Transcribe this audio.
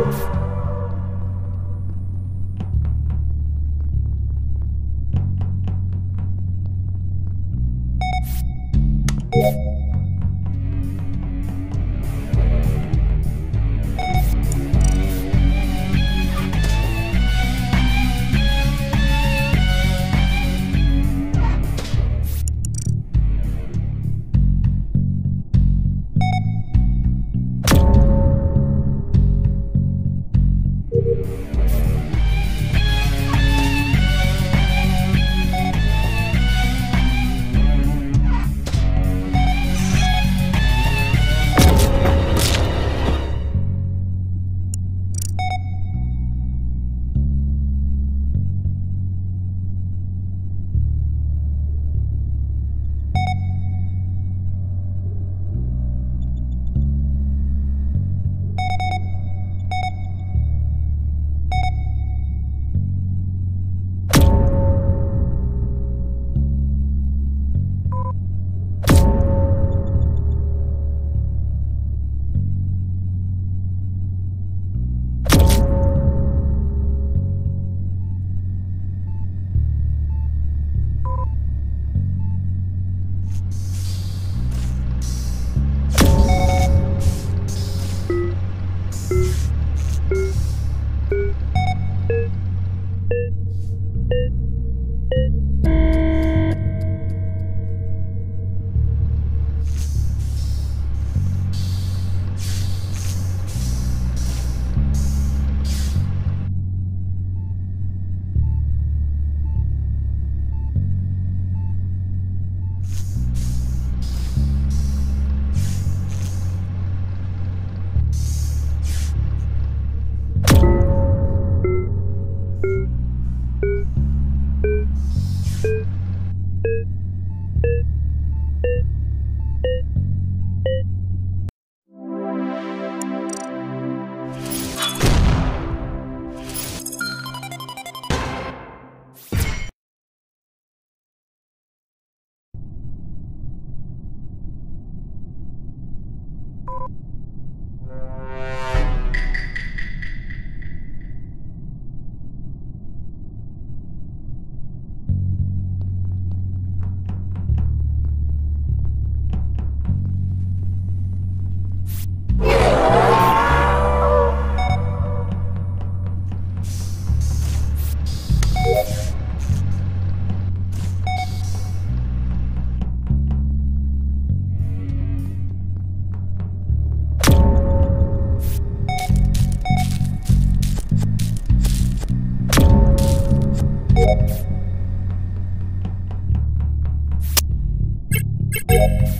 you you